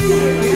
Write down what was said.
Música